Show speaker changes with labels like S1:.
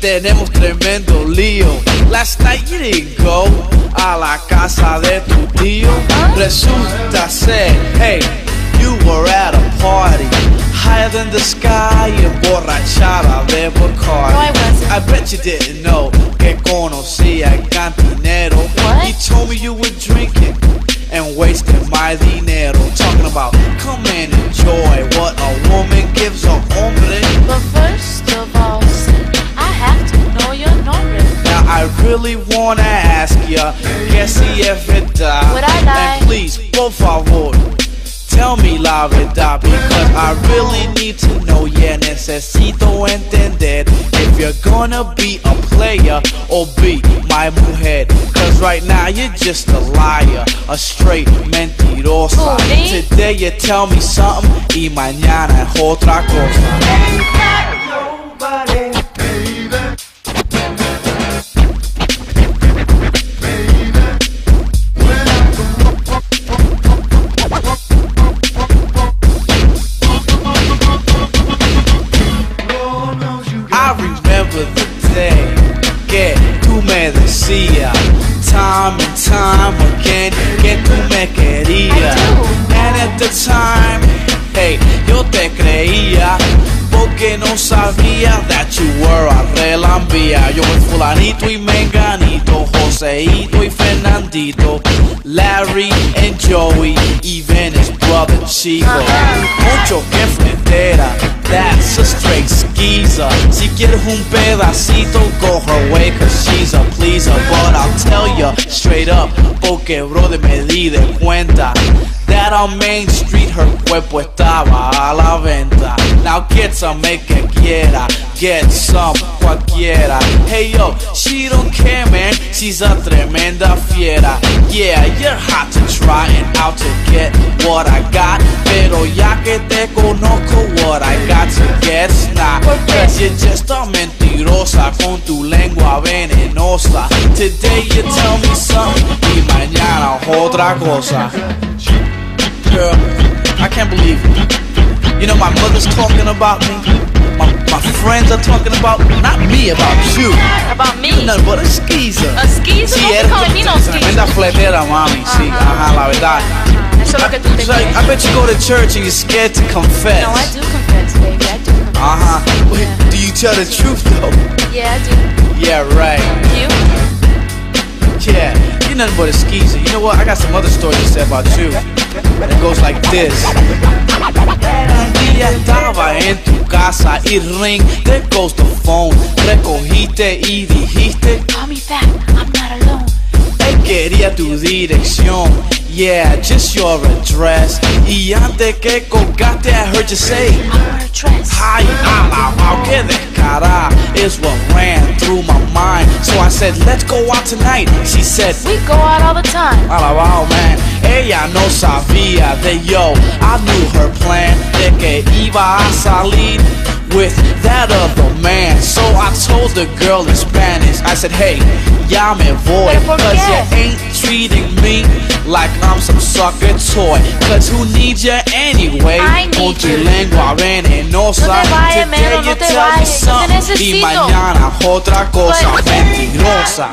S1: tenemos tremendo lío. Last night you didn't go a la casa de tu tío. Resulta ser, hey, you were at a party. Higher than the sky, emborrachada de Bacardi.
S2: No, I wasn't.
S1: I bet you didn't know que conocía el cantinero.
S2: What?
S1: He told me you were drinking and wasting my dinero. Talking about come and enjoy what a wanna ask ya, que si es verdad.
S2: Would I lie?
S1: And please, por favor, tell me la verdad because I really need to know. Yeah, necesito entender if you're gonna be a player or be my mujer. Cause right now you're just a liar, a straight mentirosa.
S2: Who, me?
S1: Today you tell me something y mañana es otra cosa. I decías time and time again que tú me querías. And at the time, hey, yo te creía porque no sabía that you were a relambía. Yo soy fulanito y menganito, Joseito y Fernandito, Larry and Joey, even his brother Chico. Uh-huh. Mucho que frontera, skeezer. Si quieres un pedacito, go her way, cause she's a pleaser. But I'll tell ya straight up, porque brother me di de cuenta. That on Main Street her cuerpo estaba a la venta. Now get some, make que quiera. Get some, cualquiera. Hey yo, she don't care man, she's a tremenda fiera. Yeah, you're hot to try
S2: ¿Por
S1: you're just a mentirosa con tu lengua venenosa. Today you tell me something y mañana otra cosa. Girl, I can't believe it. You know, my mother's talking about me. My, my friends are talking about me. not me, about you.
S2: About me.
S1: Nothing but a skeezer.
S2: A skeezer?
S1: Sí, eres
S2: me no
S1: tremenda fletera, mami. Sí,
S2: Ajá.
S1: la verdad.
S2: Ajá, Eso es lo que tú te
S1: It's like, I bet you go to church and you're scared to confess.
S2: No, I do confess, baby. I do confess.
S1: Uh-huh. Wait, do you tell the truth though?
S2: Yeah, I do.
S1: Yeah, right.
S2: You?
S1: Yeah, you're nothing but a skeezer. You know what? I got some other stories to say about you. And it goes like this. Estaba en tu casa y ring, there goes the phone. Recogiste y dijiste
S2: Call me back. I'm not alone.
S1: Él quería tu dirección, yeah, just your address. Y antes que colgaste, I heard you say,
S2: I'm dress.
S1: Ay, alabao, que descarada is what ran through my mind. So I said, let's go out tonight. She said,
S2: We go out all the time.
S1: alabao, man. Ella no sabía de yo. I knew her plan de que iba a salir with The girl in Spanish, I said, hey, ya me voy.
S2: ¿Pero
S1: Cause you ain't treating me like I'm some sucker toy. Cause who needs you anyway? Con tu lengua.
S2: No vayas,
S1: Today you
S2: te
S1: tell me
S2: vayas. Yo te
S1: something. Y mañana otra cosa mentirosa.